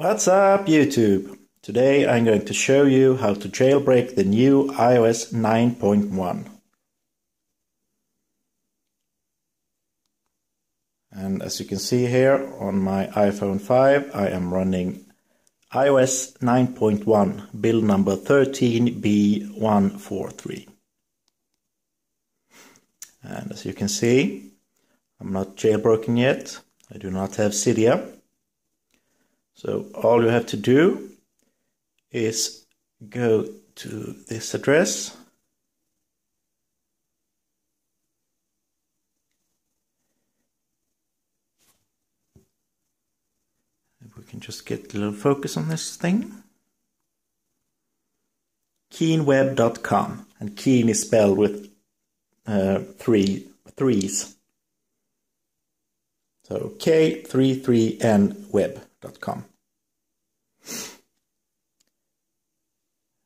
What's up YouTube? Today I'm going to show you how to jailbreak the new iOS 9.1. And as you can see here on my iPhone 5 I am running iOS 9.1 build number 13B143. And as you can see I'm not jailbroken yet. I do not have Cydia. So all you have to do is go to this address. If we can just get a little focus on this thing. Keenweb.com and keen is spelled with uh, three threes. So k33nweb.com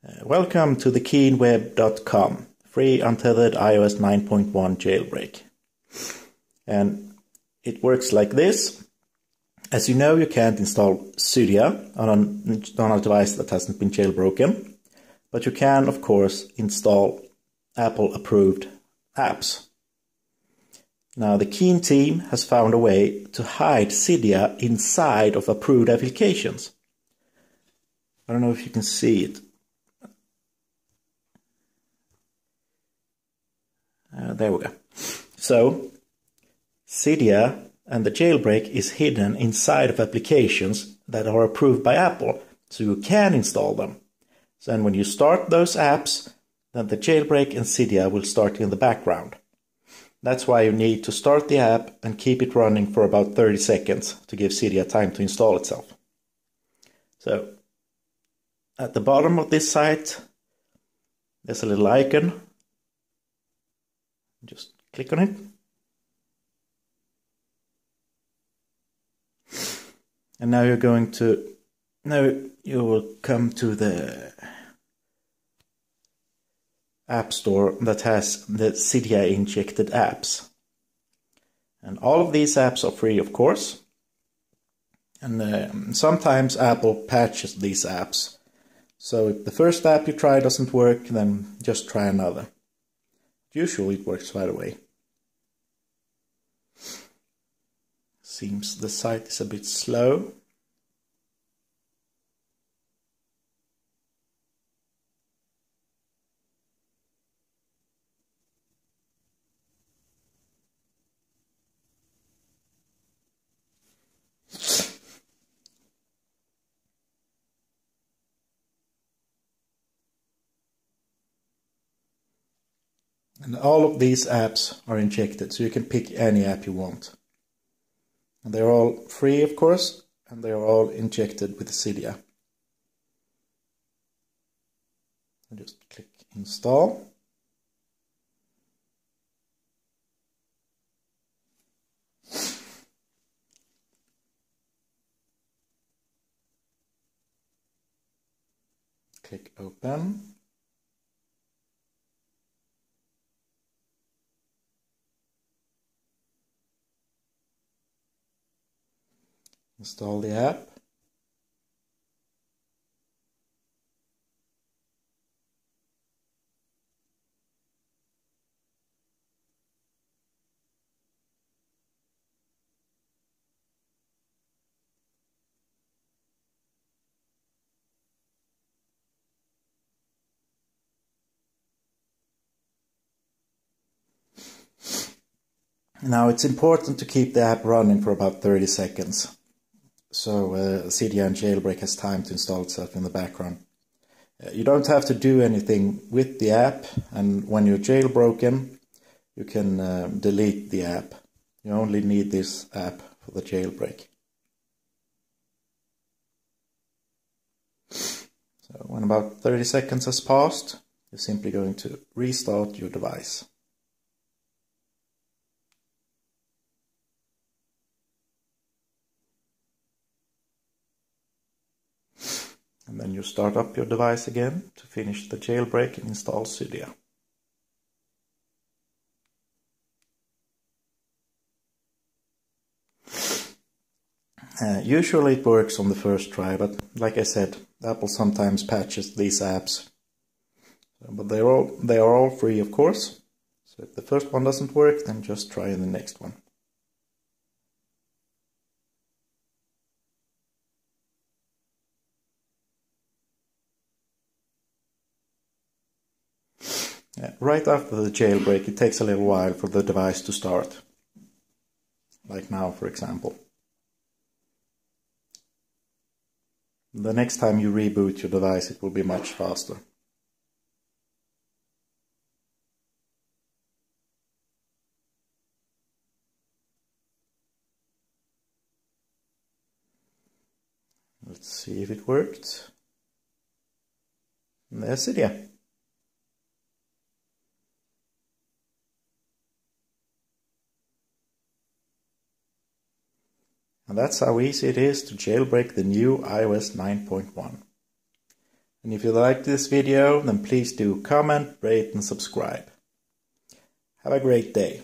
Uh, welcome to the keenweb.com, free untethered iOS 9.1 jailbreak. And it works like this. As you know, you can't install Cydia on on a device that hasn't been jailbroken, but you can, of course, install Apple approved apps. Now, the Keen team has found a way to hide Cydia inside of approved applications. I don't know if you can see it. Uh, there we go. So, Cydia and the jailbreak is hidden inside of applications that are approved by Apple, so you can install them. So, and when you start those apps, then the jailbreak and Cydia will start in the background. That's why you need to start the app and keep it running for about 30 seconds to give Cydia time to install itself. So, at the bottom of this site, there's a little icon just click on it. And now you're going to, now you will come to the app store that has the Cydia injected apps. And all of these apps are free, of course. And uh, sometimes Apple patches these apps. So if the first app you try doesn't work, then just try another. Usually it works right away. Seems the site is a bit slow. And all of these apps are injected, so you can pick any app you want. And they're all free, of course, and they are all injected with Cydia. I just click install. Click open. Install the app Now it's important to keep the app running for about 30 seconds. So uh, and Jailbreak has time to install itself in the background. Uh, you don't have to do anything with the app, and when you're jailbroken, you can uh, delete the app. You only need this app for the jailbreak. So when about 30 seconds has passed, you're simply going to restart your device. And then you start up your device again to finish the jailbreak and install Cydia. Uh, usually it works on the first try, but like I said, Apple sometimes patches these apps. But they're all they are all free, of course. So if the first one doesn't work, then just try the next one. Right after the jailbreak, it takes a little while for the device to start. Like now, for example. The next time you reboot your device, it will be much faster. Let's see if it worked. There's it, yeah. And that's how easy it is to jailbreak the new iOS 9.1. And if you liked this video, then please do comment, rate and subscribe. Have a great day.